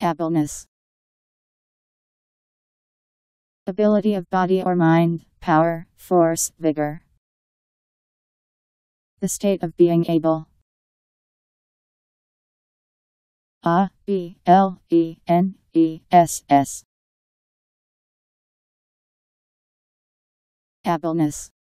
Ableness. Ability of body or mind, power, force, vigor. The state of being able. A B L E N E S S. Ableness.